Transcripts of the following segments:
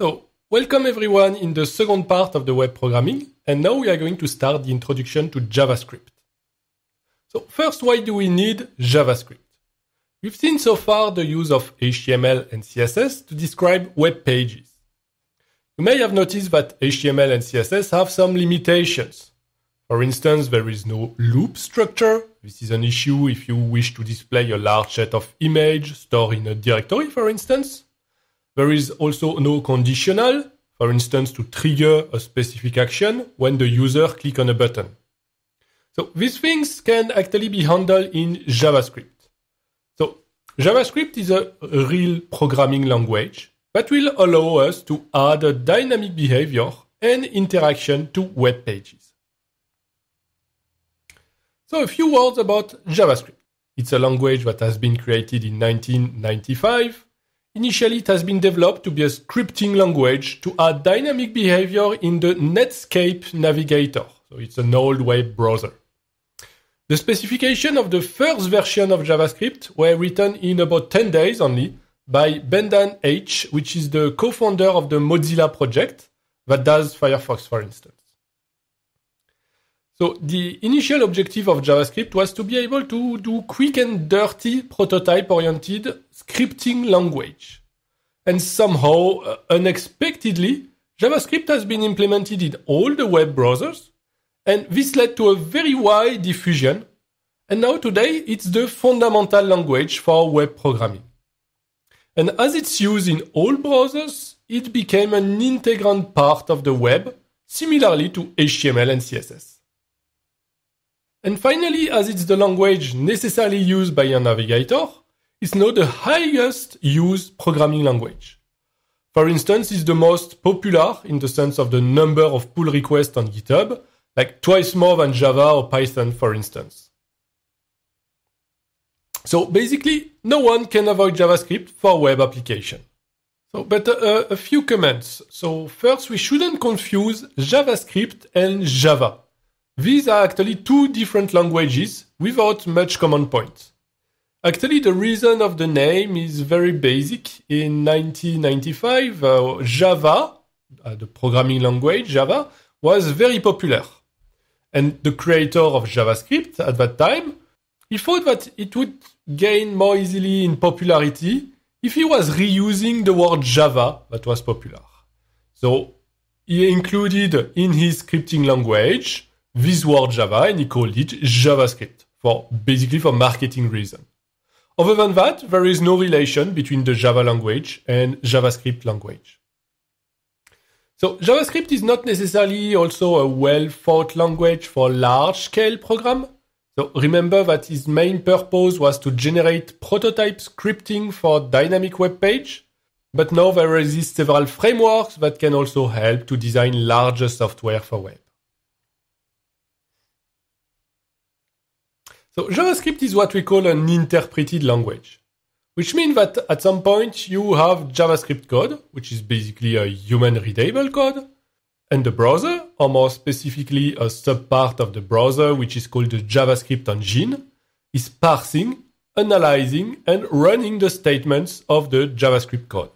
So, welcome everyone in the second part of the web programming, and now we are going to start the introduction to JavaScript. So, first, why do we need JavaScript? We've seen so far the use of HTML and CSS to describe web pages. You may have noticed that HTML and CSS have some limitations. For instance, there is no loop structure. This is an issue if you wish to display a large set of images stored in a directory, for instance. There is also no conditional, for instance, to trigger a specific action when the user click on a button. So these things can actually be handled in JavaScript. So JavaScript is a real programming language that will allow us to add a dynamic behavior and interaction to web pages. So a few words about JavaScript. It's a language that has been created in 1995 Initially, it has been developed to be a scripting language to add dynamic behavior in the Netscape navigator. So it's an old web browser. The specification of the first version of JavaScript were written in about 10 days only by Brendan Eich, which is the co-founder of the Mozilla project that does Firefox, for instance. So the initial objective of JavaScript was to be able to do quick and dirty prototype-oriented scripting language. And somehow, uh, unexpectedly, JavaScript has been implemented in all the web browsers, and this led to a very wide diffusion. And now today, it's the fundamental language for web programming. And as it's used in all browsers, it became an integral part of the web, similarly to HTML and CSS. And finally, as it's the language necessarily used by a navigator, it's now the highest used programming language. For instance, it's the most popular in the sense of the number of pull requests on GitHub, like twice more than Java or Python, for instance. So basically, no one can avoid JavaScript for web application. So, but uh, a few comments. So first, we shouldn't confuse JavaScript and Java. These are actually two different languages without much common points. Actually, the reason of the name is very basic. In 1995, uh, Java, uh, the programming language Java, was very popular. And the creator of JavaScript at that time, he thought that it would gain more easily in popularity if he was reusing the word Java that was popular. So he included in his scripting language this word Java and he called it JavaScript for basically for marketing reason. Other than that, there is no relation between the Java language and JavaScript language. So JavaScript is not necessarily also a well thought language for large scale program. So remember that its main purpose was to generate prototype scripting for dynamic web page. But now there exist several frameworks that can also help to design larger software for web. So JavaScript is what we call an interpreted language, which means that at some point you have JavaScript code, which is basically a human readable code, and the browser, or more specifically a subpart of the browser, which is called the JavaScript engine, is parsing, analyzing, and running the statements of the JavaScript code.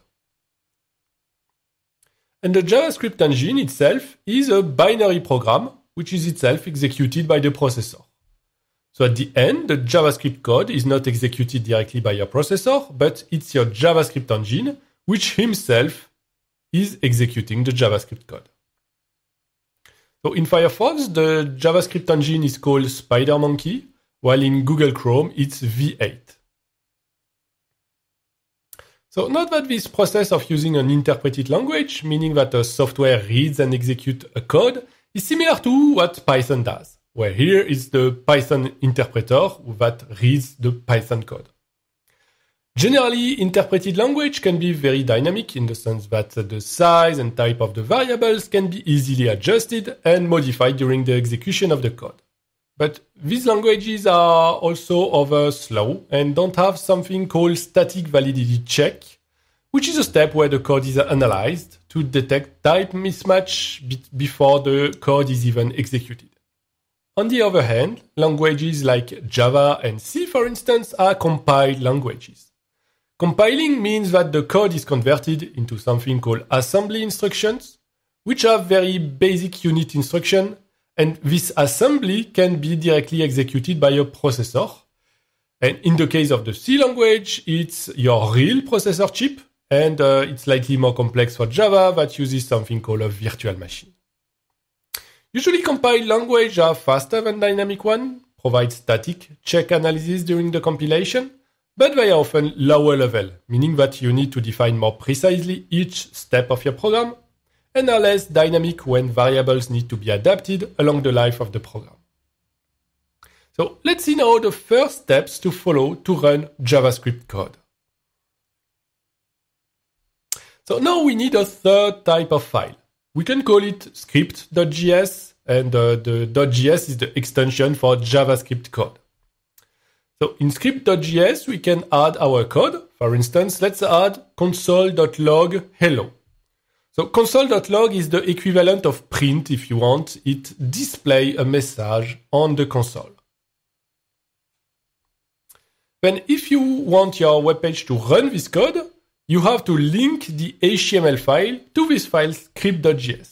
And the JavaScript engine itself is a binary program, which is itself executed by the processor. So at the end, the JavaScript code is not executed directly by your processor, but it's your JavaScript engine, which himself is executing the JavaScript code. So in Firefox, the JavaScript engine is called SpiderMonkey, while in Google Chrome, it's V8. So note that this process of using an interpreted language, meaning that a software reads and executes a code, is similar to what Python does where here is the Python interpreter that reads the Python code. Generally, interpreted language can be very dynamic in the sense that the size and type of the variables can be easily adjusted and modified during the execution of the code. But these languages are also over slow and don't have something called static validity check, which is a step where the code is analyzed to detect type mismatch before the code is even executed. On the other hand, languages like Java and C, for instance, are compiled languages. Compiling means that the code is converted into something called assembly instructions, which are very basic unit instruction, and this assembly can be directly executed by a processor. And in the case of the C language, it's your real processor chip, and uh, it's slightly more complex for Java that uses something called a virtual machine. Usually compiled language are faster than dynamic one, provide static check analysis during the compilation, but they are often lower level, meaning that you need to define more precisely each step of your program, and are less dynamic when variables need to be adapted along the life of the program. So let's see now the first steps to follow to run JavaScript code. So now we need a third type of file. We can call it script.js, and uh, the .js is the extension for JavaScript code. So in script.js, we can add our code. For instance, let's add console.log hello. So console.log is the equivalent of print if you want. It display a message on the console. Then if you want your web page to run this code, you have to link the HTML file to this file script.js.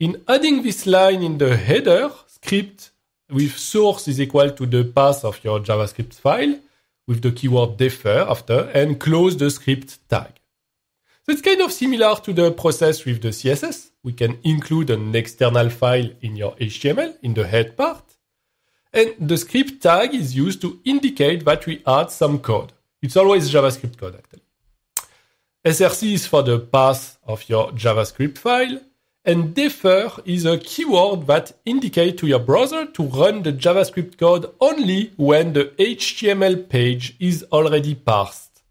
In adding this line in the header, script with source is equal to the path of your JavaScript file with the keyword defer after and close the script tag. So it's kind of similar to the process with the CSS. We can include an external file in your HTML in the head part. And the script tag is used to indicate that we add some code. It's always JavaScript code actually. SRC is for the path of your JavaScript file and defer is a keyword that indicates to your browser to run the JavaScript code only when the HTML page is already parsed.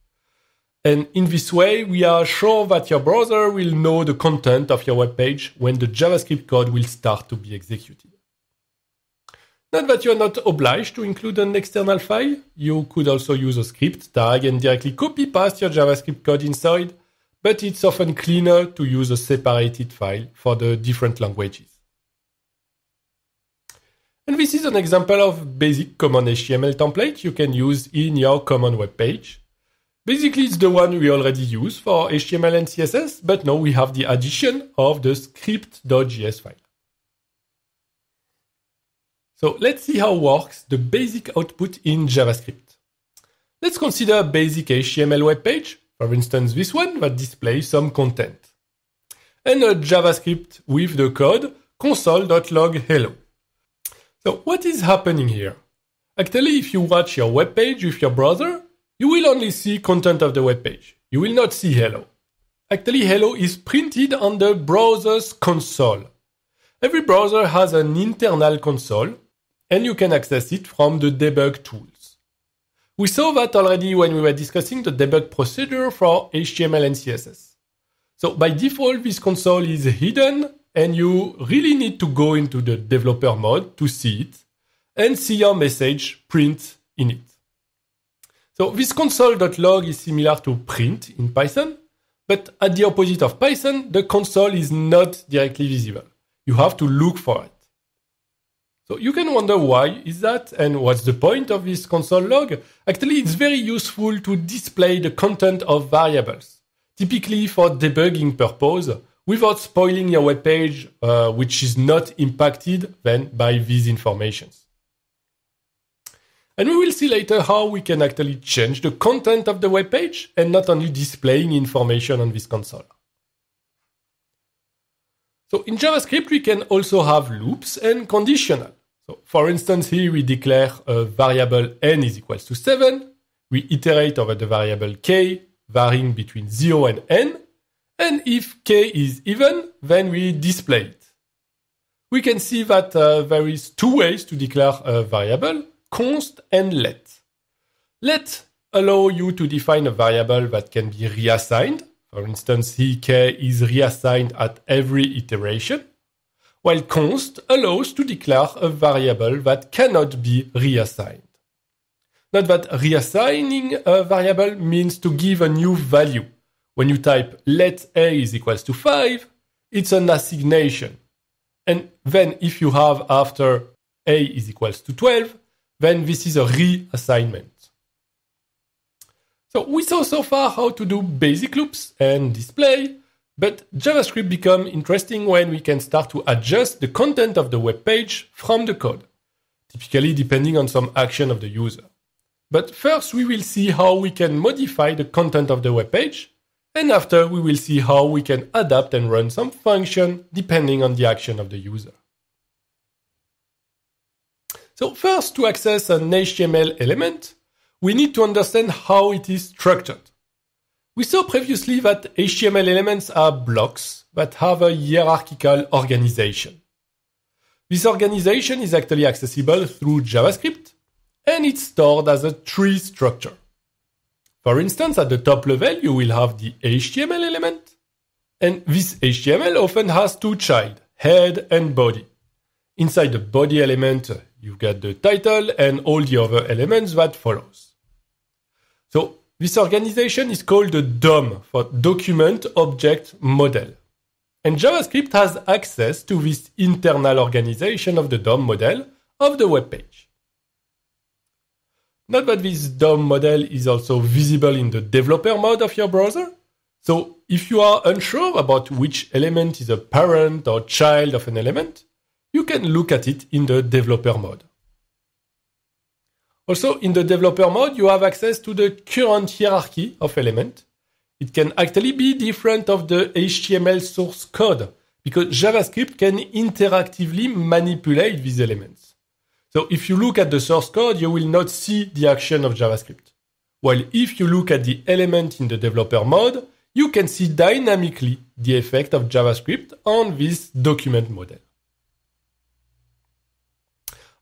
And in this way, we are sure that your browser will know the content of your web page when the JavaScript code will start to be executed. Not that you are not obliged to include an external file. You could also use a script tag and directly copy paste your JavaScript code inside but it's often cleaner to use a separated file for the different languages. And this is an example of basic common HTML template you can use in your common web page. Basically, it's the one we already use for HTML and CSS, but now we have the addition of the script.js file. So let's see how works the basic output in JavaScript. Let's consider a basic HTML web page for instance, this one that displays some content. And a JavaScript with the code console.log hello. So what is happening here? Actually, if you watch your web page with your browser, you will only see content of the web page. You will not see hello. Actually, hello is printed on the browser's console. Every browser has an internal console, and you can access it from the debug tools. We saw that already when we were discussing the debug procedure for HTML and CSS. So by default, this console is hidden and you really need to go into the developer mode to see it and see your message print in it. So this console.log is similar to print in Python, but at the opposite of Python, the console is not directly visible. You have to look for it. So you can wonder why is that and what's the point of this console log? Actually, it's very useful to display the content of variables, typically for debugging purpose, without spoiling your web page, uh, which is not impacted then by these informations. And we will see later how we can actually change the content of the web page and not only displaying information on this console. So in JavaScript, we can also have loops and conditional. So for instance, here we declare a variable n is equals to 7. We iterate over the variable k, varying between 0 and n. And if k is even, then we display it. We can see that uh, there is two ways to declare a variable, const and let. Let allow you to define a variable that can be reassigned. For instance, here k is reassigned at every iteration while const allows to declare a variable that cannot be reassigned. Note that reassigning a variable means to give a new value. When you type let a is equals to 5, it's an assignation. And then if you have after a is equals to 12, then this is a reassignment. So we saw so far how to do basic loops and display, but JavaScript become interesting when we can start to adjust the content of the web page from the code, typically depending on some action of the user. But first we will see how we can modify the content of the web page, and after we will see how we can adapt and run some function depending on the action of the user. So first to access an HTML element, we need to understand how it is structured. We saw previously that HTML elements are blocks that have a hierarchical organization. This organization is actually accessible through JavaScript and it's stored as a tree structure. For instance, at the top level, you will have the HTML element, and this HTML often has two child, head and body. Inside the body element, you get the title and all the other elements that follows. So this organization is called the DOM for Document Object Model. And JavaScript has access to this internal organization of the DOM model of the web page. Note that this DOM model is also visible in the developer mode of your browser. So if you are unsure about which element is a parent or child of an element, you can look at it in the developer mode. Also, in the developer mode, you have access to the current hierarchy of element. It can actually be different of the HTML source code because JavaScript can interactively manipulate these elements. So if you look at the source code, you will not see the action of JavaScript. While if you look at the element in the developer mode, you can see dynamically the effect of JavaScript on this document model.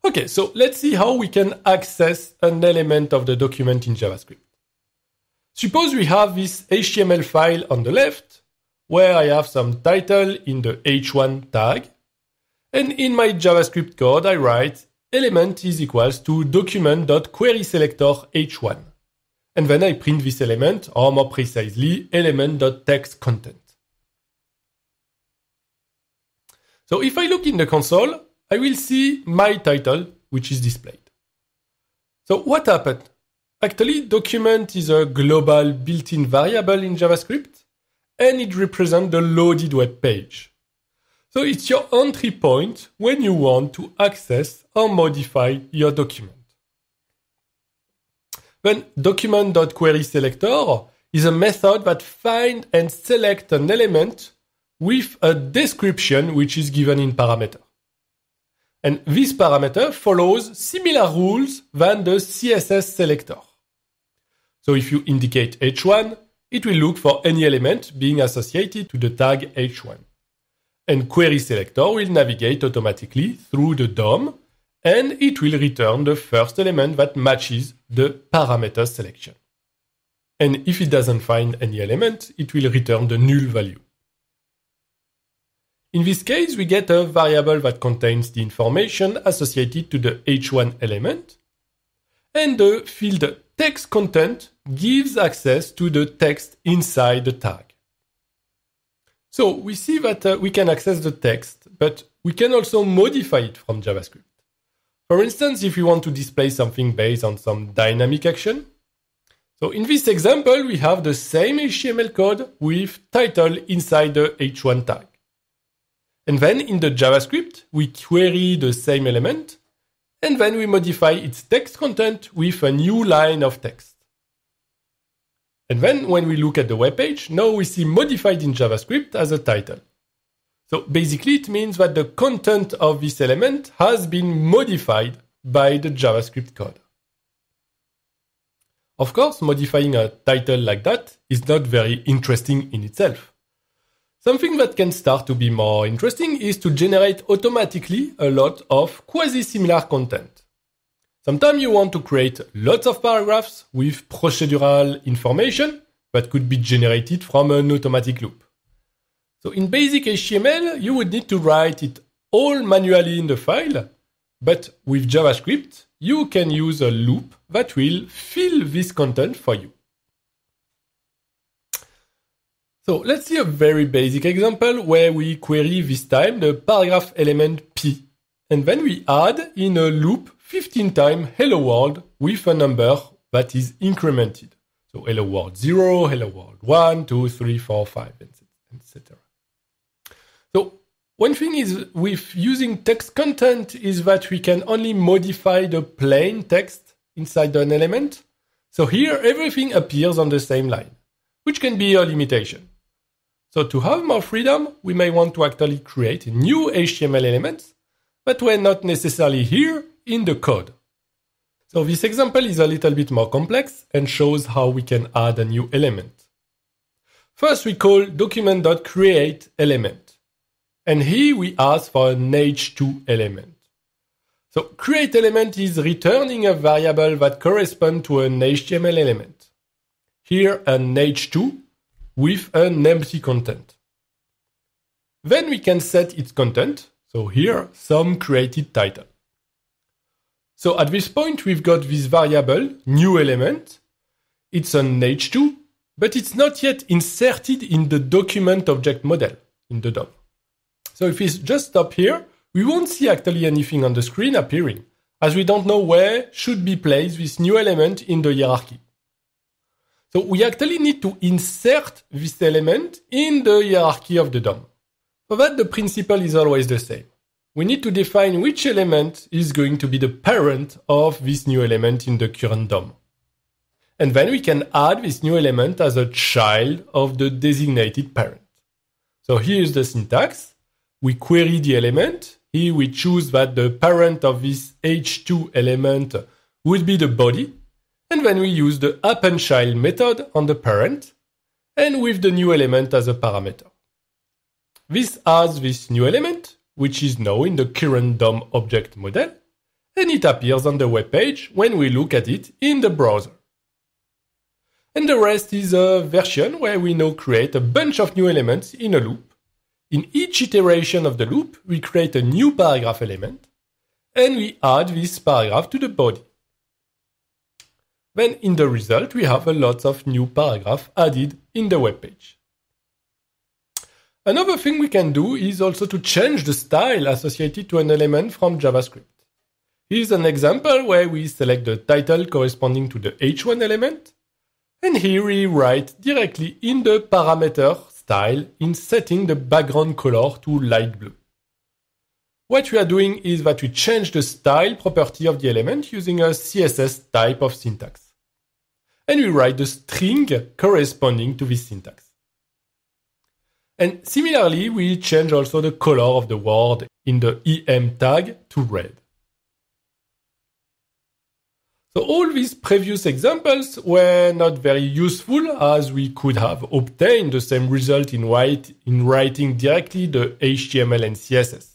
Okay, so let's see how we can access an element of the document in JavaScript. Suppose we have this HTML file on the left, where I have some title in the h1 tag, and in my JavaScript code I write element is equals to document.querySelector h1. And then I print this element, or more precisely, element.textContent. So if I look in the console, I will see my title, which is displayed. So what happened? Actually, document is a global built-in variable in JavaScript, and it represents the loaded web page. So it's your entry point when you want to access or modify your document. Then document.querySelector is a method that finds and selects an element with a description which is given in parameter. And this parameter follows similar rules than the CSS selector. So if you indicate h1, it will look for any element being associated to the tag h1. And query selector will navigate automatically through the DOM and it will return the first element that matches the parameter selection. And if it doesn't find any element, it will return the null value. In this case, we get a variable that contains the information associated to the h1 element, and the field text content gives access to the text inside the tag. So we see that uh, we can access the text, but we can also modify it from JavaScript. For instance, if we want to display something based on some dynamic action. So in this example, we have the same HTML code with title inside the h1 tag. And then in the JavaScript, we query the same element, and then we modify its text content with a new line of text. And then when we look at the web page, now we see modified in JavaScript as a title. So basically it means that the content of this element has been modified by the JavaScript code. Of course, modifying a title like that is not very interesting in itself. Something that can start to be more interesting is to generate automatically a lot of quasi-similar content. Sometimes you want to create lots of paragraphs with procedural information that could be generated from an automatic loop. So in basic HTML, you would need to write it all manually in the file, but with JavaScript, you can use a loop that will fill this content for you. So let's see a very basic example where we query this time the paragraph element p. And then we add in a loop 15 times hello world with a number that is incremented. So hello world 0, hello world 1, 2, 3, 4, 5, etc. So one thing is with using text content is that we can only modify the plain text inside an element. So here everything appears on the same line, which can be a limitation. So to have more freedom, we may want to actually create new HTML elements but we're not necessarily here in the code. So this example is a little bit more complex and shows how we can add a new element. First, we call document.createElement. And here we ask for an h2 element. So create element is returning a variable that corresponds to an HTML element. Here an h2 with an empty content. Then we can set its content. So here some created title. So at this point, we've got this variable, new element. It's an h2, but it's not yet inserted in the document object model in the DOM. So if we just stop here, we won't see actually anything on the screen appearing, as we don't know where should be placed this new element in the hierarchy. So we actually need to insert this element in the hierarchy of the DOM. For that, the principle is always the same we need to define which element is going to be the parent of this new element in the current DOM. And then we can add this new element as a child of the designated parent. So here's the syntax. We query the element. Here we choose that the parent of this h2 element would be the body. And then we use the appendChild method on the parent and with the new element as a parameter. This adds this new element which is now in the current DOM object model, and it appears on the web page when we look at it in the browser. And the rest is a version where we now create a bunch of new elements in a loop. In each iteration of the loop, we create a new paragraph element, and we add this paragraph to the body. Then in the result, we have a lot of new paragraph added in the web page. Another thing we can do is also to change the style associated to an element from JavaScript. Here's an example where we select the title corresponding to the h1 element, and here we write directly in the parameter style in setting the background color to light blue. What we are doing is that we change the style property of the element using a CSS type of syntax. And we write the string corresponding to this syntax. And similarly, we change also the color of the word in the EM tag to red. So all these previous examples were not very useful as we could have obtained the same result in, write, in writing directly the HTML and CSS.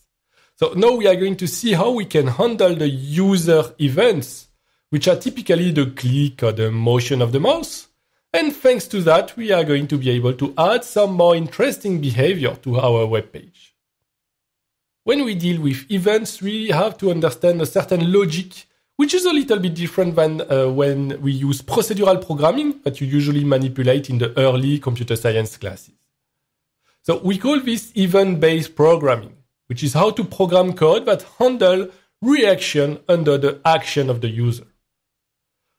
So now we are going to see how we can handle the user events, which are typically the click or the motion of the mouse, and thanks to that, we are going to be able to add some more interesting behavior to our web page. When we deal with events, we have to understand a certain logic, which is a little bit different than uh, when we use procedural programming that you usually manipulate in the early computer science classes. So we call this event-based programming, which is how to program code that handle reaction under the action of the user.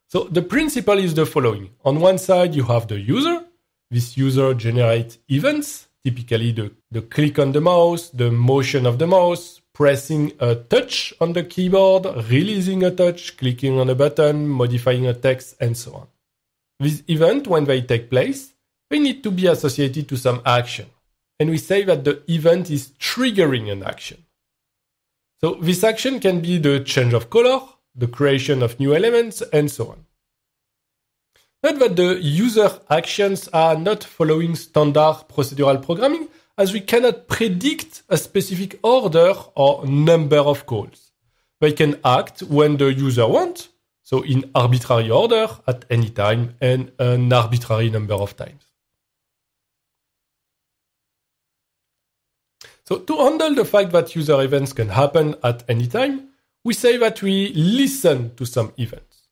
So the principle is the following. On one side, you have the user. This user generates events, typically the, the click on the mouse, the motion of the mouse, pressing a touch on the keyboard, releasing a touch, clicking on a button, modifying a text, and so on. These events, when they take place, they need to be associated to some action. And we say that the event is triggering an action. So this action can be the change of color, the creation of new elements, and so on. Note that the user actions are not following standard procedural programming, as we cannot predict a specific order or number of calls. They can act when the user wants, so in arbitrary order at any time and an arbitrary number of times. So to handle the fact that user events can happen at any time, we say that we listen to some events,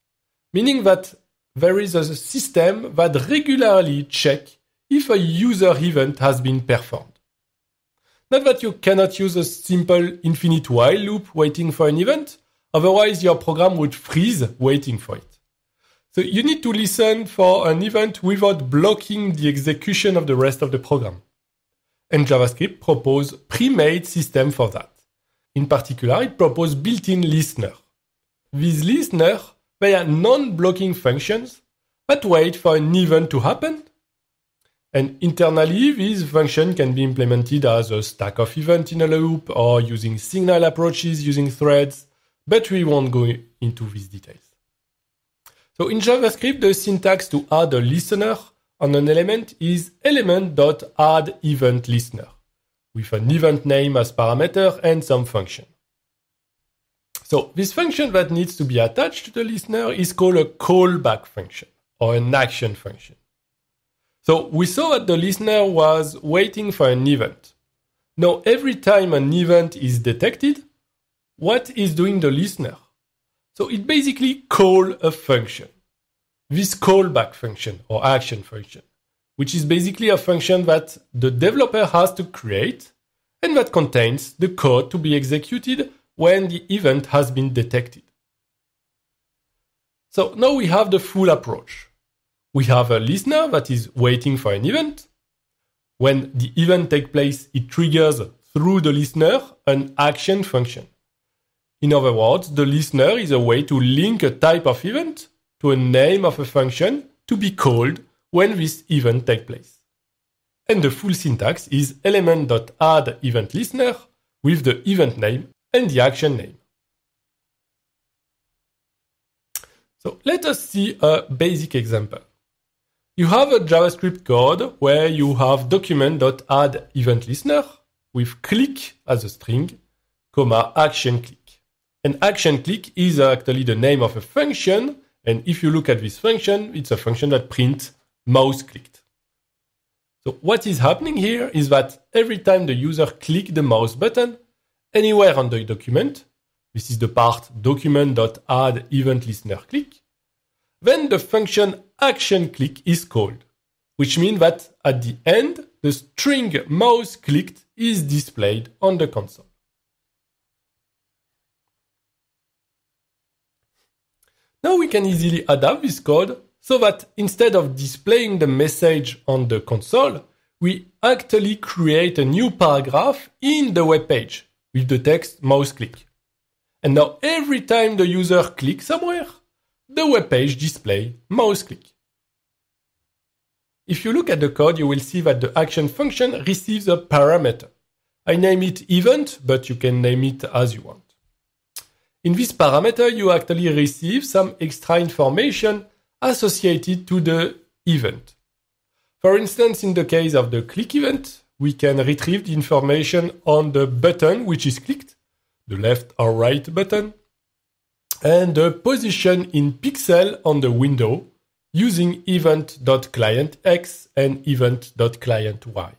meaning that there is a system that regularly check if a user event has been performed. Not that you cannot use a simple infinite while loop waiting for an event, otherwise your program would freeze waiting for it. So you need to listen for an event without blocking the execution of the rest of the program. And JavaScript propose pre-made system for that. In particular, it proposes built-in listener. These listener, they are non-blocking functions that wait for an event to happen. And internally, this function can be implemented as a stack of events in a loop or using signal approaches using threads, but we won't go into these details. So in JavaScript, the syntax to add a listener on an element is element.addEventListener with an event name as parameter and some function. So this function that needs to be attached to the listener is called a callback function or an action function. So we saw that the listener was waiting for an event. Now every time an event is detected, what is doing the listener? So it basically call a function. This callback function or action function, which is basically a function that the developer has to create and that contains the code to be executed when the event has been detected. So now we have the full approach. We have a listener that is waiting for an event. When the event takes place, it triggers through the listener an action function. In other words, the listener is a way to link a type of event to a name of a function to be called when this event takes place. And the full syntax is element.addEventListener with the event name and the action name. So let us see a basic example. You have a JavaScript code where you have document.addEventListener with click as a string, comma action click. And action click is actually the name of a function. And if you look at this function, it's a function that prints mouse clicked. So what is happening here is that every time the user click the mouse button anywhere on the document, this is the part document.addEventListenerClick, then the function action click is called, which means that at the end, the string mouse clicked is displayed on the console. Now we can easily adapt this code so that instead of displaying the message on the console, we actually create a new paragraph in the web page with the text mouse click. And now every time the user clicks somewhere, the web page displays mouse click. If you look at the code, you will see that the action function receives a parameter. I name it event, but you can name it as you want. In this parameter, you actually receive some extra information associated to the event. For instance, in the case of the click event, we can retrieve the information on the button which is clicked, the left or right button, and the position in pixel on the window using event.clientx and event.clienty.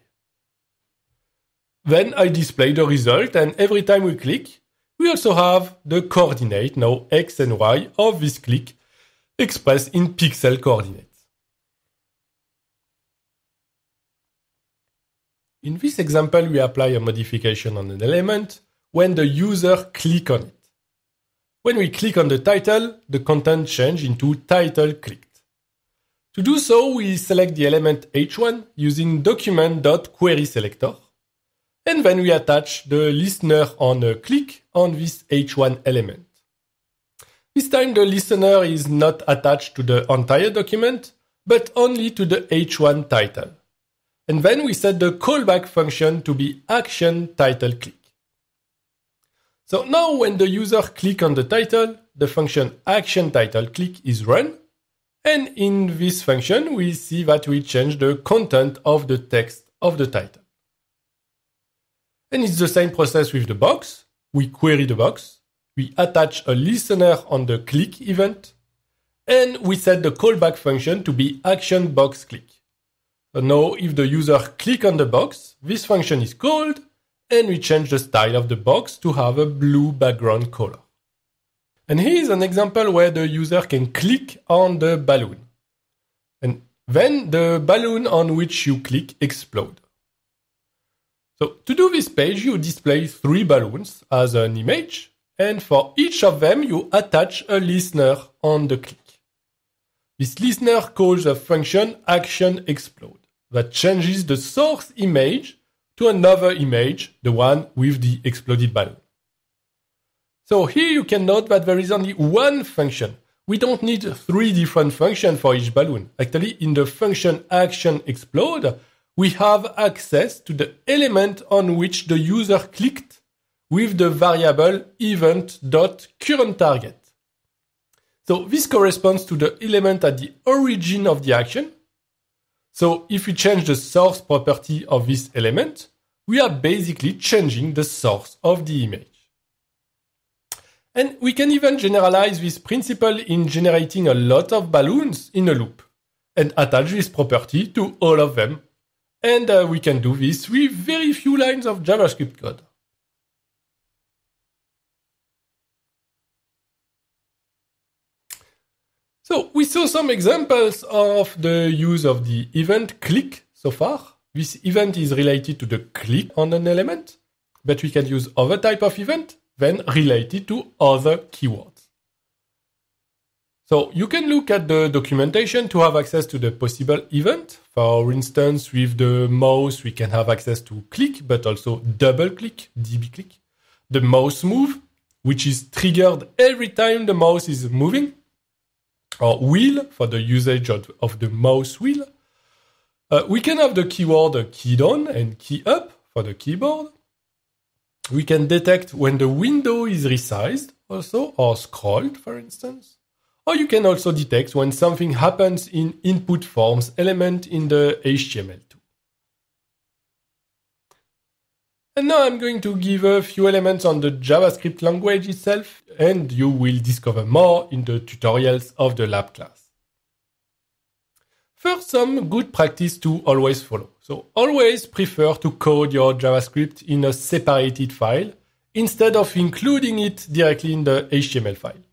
Then I display the result and every time we click, we also have the coordinate, now x and y, of this click expressed in pixel coordinates. In this example, we apply a modification on an element when the user click on it. When we click on the title, the content change into title clicked. To do so, we select the element h1 using document.querySelector and then we attach the listener on a click on this h1 element. This time the listener is not attached to the entire document, but only to the h1 title. And then we set the callback function to be action title click. So now when the user click on the title, the function action title click is run. And in this function, we see that we change the content of the text of the title. And it's the same process with the box. We query the box. We attach a listener on the click event. And we set the callback function to be action box click. So now if the user click on the box, this function is called and we change the style of the box to have a blue background color. And here is an example where the user can click on the balloon. And then the balloon on which you click explode. So to do this page, you display three balloons as an image, and for each of them, you attach a listener on the click. this listener calls a function action explode that changes the source image to another image, the one with the exploded balloon. So here you can note that there is only one function. We don't need three different functions for each balloon. Actually, in the function action explode, we have access to the element on which the user clicked with the variable event.currentTarget. So this corresponds to the element at the origin of the action. So if we change the source property of this element, we are basically changing the source of the image. And we can even generalize this principle in generating a lot of balloons in a loop and attach this property to all of them. And uh, we can do this with very few lines of JavaScript code. So we saw some examples of the use of the event click so far. This event is related to the click on an element, but we can use other type of event then related to other keywords. So you can look at the documentation to have access to the possible event. For instance, with the mouse, we can have access to click, but also double click, DB click. The mouse move, which is triggered every time the mouse is moving or wheel for the usage of, of the mouse wheel. Uh, we can have the keyword key down and key up for the keyboard. We can detect when the window is resized also or scrolled, for instance. Or you can also detect when something happens in input forms element in the HTML. Too. And now I'm going to give a few elements on the JavaScript language itself, and you will discover more in the tutorials of the lab class. First, some good practice to always follow. So always prefer to code your JavaScript in a separated file instead of including it directly in the HTML file.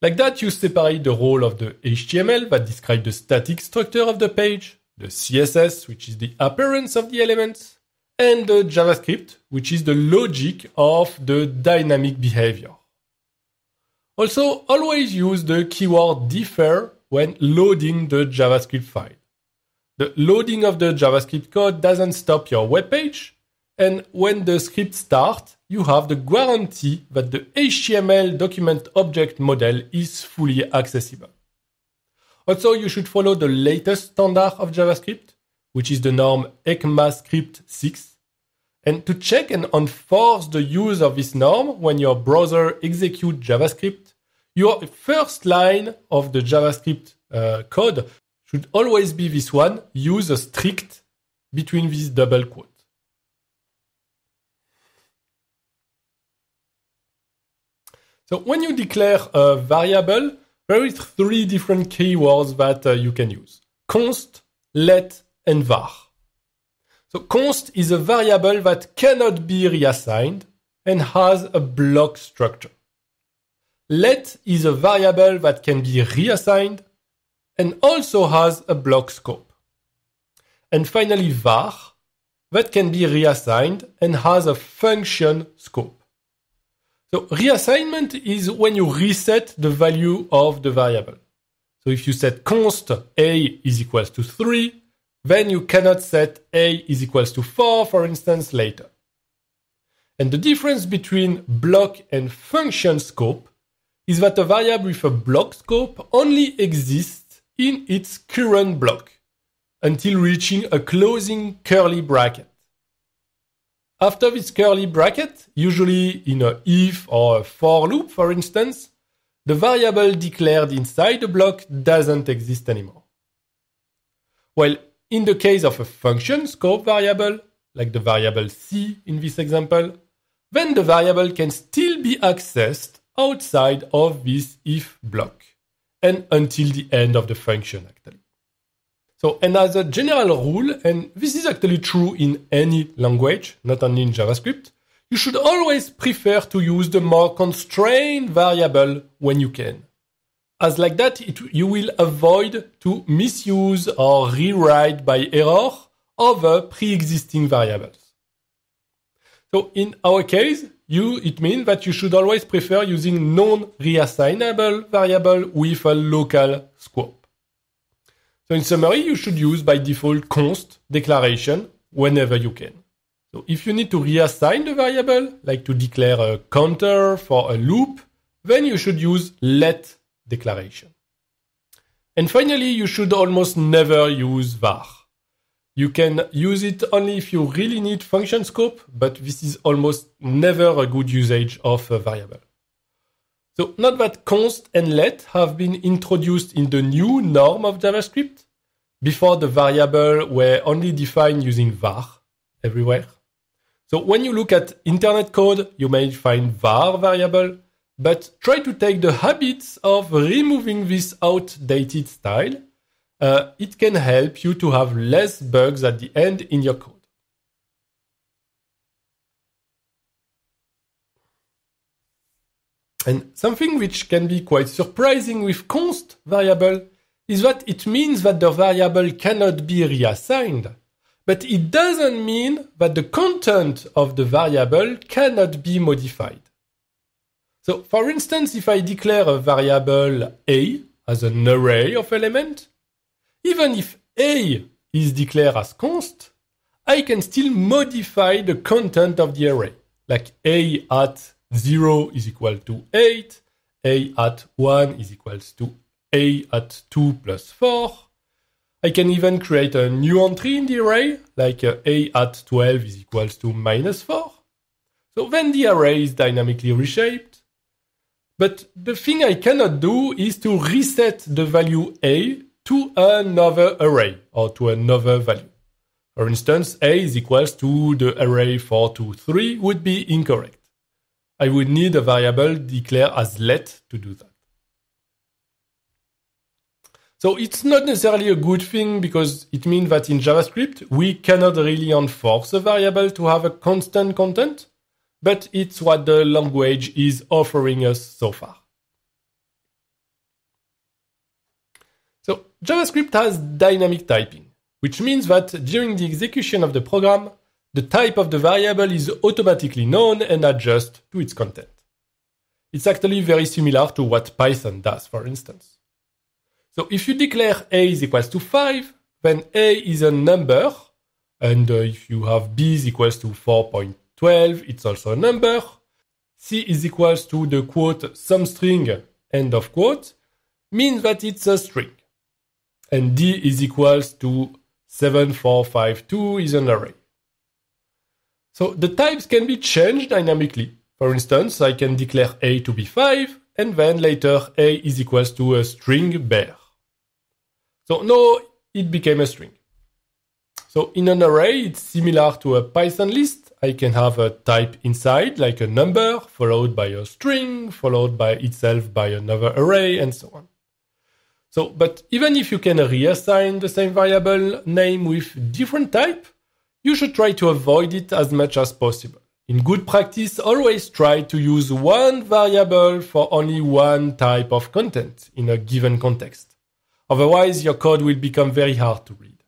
Like that, you separate the role of the HTML that describes the static structure of the page, the CSS, which is the appearance of the elements, and the JavaScript, which is the logic of the dynamic behavior. Also, always use the keyword defer when loading the JavaScript file. The loading of the JavaScript code doesn't stop your web page, and when the script starts, you have the guarantee that the HTML document object model is fully accessible. Also, you should follow the latest standard of JavaScript, which is the norm ECMAScript 6. And to check and enforce the use of this norm when your browser executes JavaScript, your first line of the JavaScript uh, code should always be this one. Use a strict between these double quotes. So when you declare a variable, there is three different keywords that uh, you can use. const, let, and var. So const is a variable that cannot be reassigned and has a block structure. Let is a variable that can be reassigned and also has a block scope. And finally var that can be reassigned and has a function scope. So reassignment is when you reset the value of the variable. So if you set const a is equals to 3, then you cannot set a is equals to 4, for instance, later. And the difference between block and function scope is that a variable with a block scope only exists in its current block until reaching a closing curly bracket. After this curly bracket, usually in a if or a for loop, for instance, the variable declared inside the block doesn't exist anymore. Well, in the case of a function scope variable, like the variable c in this example, then the variable can still be accessed outside of this if block and until the end of the function actually. So, and as a general rule, and this is actually true in any language, not only in JavaScript, you should always prefer to use the more constrained variable when you can as like that it, you will avoid to misuse or rewrite by error other pre-existing variables. So in our case, you, it means that you should always prefer using non-reassignable variable with a local scope. So in summary, you should use by default const declaration whenever you can. So if you need to reassign the variable, like to declare a counter for a loop, then you should use let declaration. And finally, you should almost never use var. You can use it only if you really need function scope, but this is almost never a good usage of a variable. So not that const and let have been introduced in the new norm of JavaScript. Before the variable were only defined using var everywhere. So when you look at internet code, you may find var variable, but try to take the habits of removing this outdated style. Uh, it can help you to have less bugs at the end in your code. And something which can be quite surprising with const variable is that it means that the variable cannot be reassigned. But it doesn't mean that the content of the variable cannot be modified. So for instance, if I declare a variable a as an array of elements, even if a is declared as const, I can still modify the content of the array. Like a at 0 is equal to 8, a at 1 is equal to a at 2 plus 4. I can even create a new entry in the array, like uh, a at 12 is equals to minus 4. So then the array is dynamically reshaped. But the thing I cannot do is to reset the value a to another array or to another value. For instance, a is equals to the array 4 to 3 would be incorrect. I would need a variable declared as let to do that. So it's not necessarily a good thing because it means that in JavaScript, we cannot really enforce a variable to have a constant content but it's what the language is offering us so far. So JavaScript has dynamic typing, which means that during the execution of the program, the type of the variable is automatically known and adjusted to its content. It's actually very similar to what Python does, for instance. So if you declare a is equals to 5, then a is a number, and uh, if you have b is equals to 4.12, it's also a number. C is equals to the quote some string, end of quote, means that it's a string. And D is equals to 7452 is an array. So the types can be changed dynamically. For instance, I can declare A to be 5, and then later A is equals to a string bear. So now it became a string. So in an array, it's similar to a Python list, I can have a type inside, like a number, followed by a string, followed by itself by another array, and so on. So, but even if you can reassign the same variable name with different type, you should try to avoid it as much as possible. In good practice, always try to use one variable for only one type of content in a given context. Otherwise, your code will become very hard to read.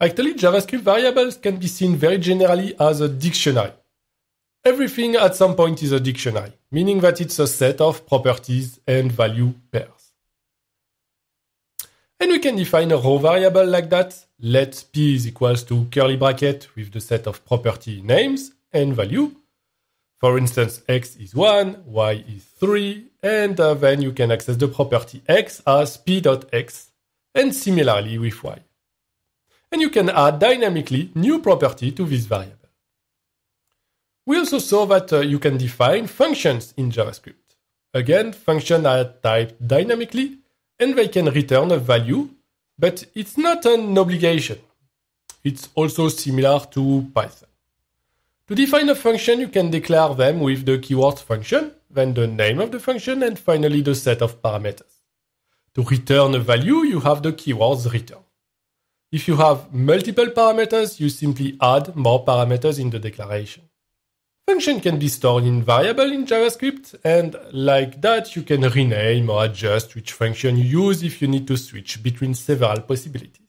Actually, JavaScript variables can be seen very generally as a dictionary. Everything at some point is a dictionary, meaning that it's a set of properties and value pairs. And we can define a row variable like that. Let p is equals to curly bracket with the set of property names and value. For instance, x is 1, y is 3, and uh, then you can access the property x as p.x, and similarly with y and you can add dynamically new property to this variable. We also saw that uh, you can define functions in JavaScript. Again, functions are typed dynamically and they can return a value, but it's not an obligation. It's also similar to Python. To define a function, you can declare them with the keyword function, then the name of the function, and finally the set of parameters. To return a value, you have the keywords return. If you have multiple parameters, you simply add more parameters in the declaration. Function can be stored in variable in JavaScript, and like that, you can rename or adjust which function you use if you need to switch between several possibilities.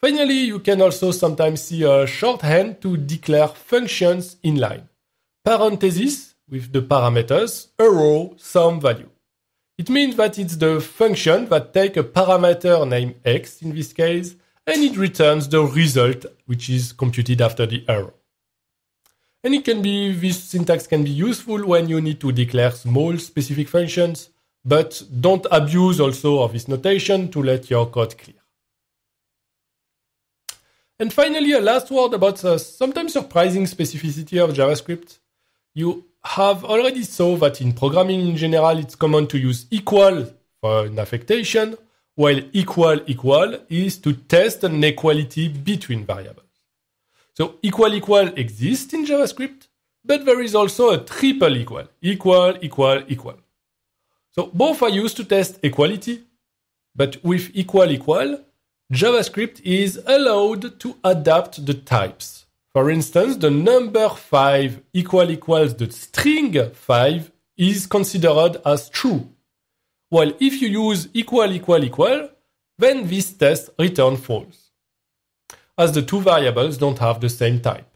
Finally, you can also sometimes see a shorthand to declare functions inline. Parenthesis with the parameters, arrow, some value. It means that it's the function that take a parameter named x in this case, and it returns the result, which is computed after the arrow. And it can be, this syntax can be useful when you need to declare small specific functions, but don't abuse also of this notation to let your code clear. And finally, a last word about the sometimes surprising specificity of JavaScript. You have already saw that in programming in general, it's common to use equal for an affectation, while equal equal is to test an equality between variables. So equal equal exists in JavaScript, but there is also a triple equal, equal equal equal. So both are used to test equality, but with equal equal, JavaScript is allowed to adapt the types. For instance, the number 5 equal equals the string 5 is considered as true. While if you use equal equal equal, then this test returns false, as the two variables don't have the same type.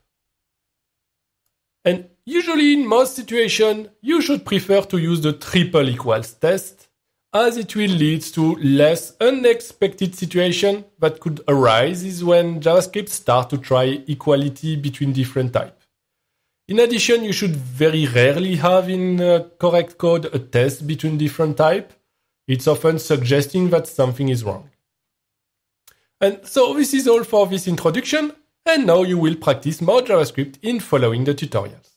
And usually in most situations, you should prefer to use the triple equals test as it will lead to less unexpected situation that could arise is when JavaScript start to try equality between different types. In addition, you should very rarely have in uh, correct code a test between different type. It's often suggesting that something is wrong. And so this is all for this introduction, and now you will practice more JavaScript in following the tutorials.